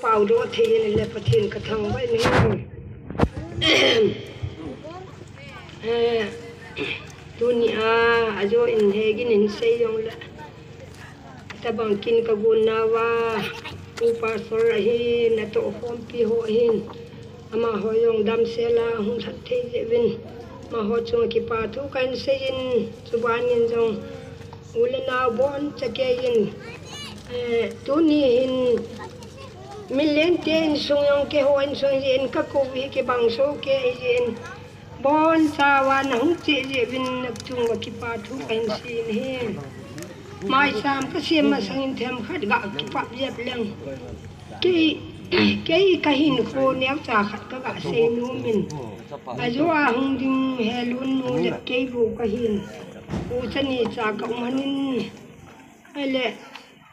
เป่าโดทีนี่แหละประเทศกระทังไว้นี่ตุนี่อาอาโจอินเฮกินอินเซยองละแต่บางกินกบุนนาว่าอุปาสรหินนะโตโฮมปีโฮหินอามาหอยองดำเซลาหุทัดเทเจวินมาหอจงกิปาทุกันเซยินสุบานินจงอุลนาบอนจะเกยินตุนี่หิน Milen ten sung yung ke hoan sung yin ka ko vi ke bang so ke yin bon sa sawa nang che je vin nak chung wa ki pa thu kan sin he mai sam ka sim ma sang in them khat ga ki pa yep leng ke ke ka hin ko ne cha khat ka ga se nu min a jo a hung ding he lun nu le ke bu ka hin u chani cha ka manin ale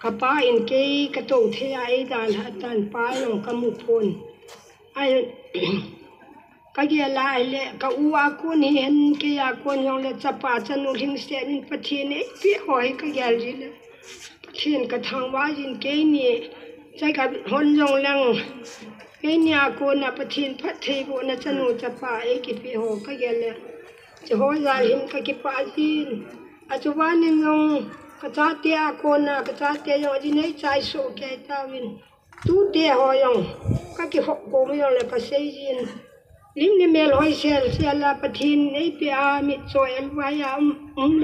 กป้าอินเกยกระโตเทียไอดานหัดดานป้าหลงกมุพนไอก็เยลายเละก็อูอากูนี่เห็นก็อยากกูยองเละจะป่าจะนุลิงเสียนปะเทศนี้พี่หอยก็ยาลีเลยปะเทศกระทางว่ายินเกยนี่ใจกับหนยองลังเกยนี่อากูนะปะเทศพัทเทบุน่ะจะนุ่งจะป่าไอกิพี่หอยก็ยาเลยจะหอยาหินก็กิป่าจินอาจุบันนี่ยอง กระจาเตียคนนะกระจาเตียอย่างที่นี่ใจสูงแก่ตาวินตู้เตียหอยองก็คือหกโกมยองเลยภาษาจีนลิ้นในเมลอยเซลเซลลาปทินในปีอามิโซเอลวายามุ่งล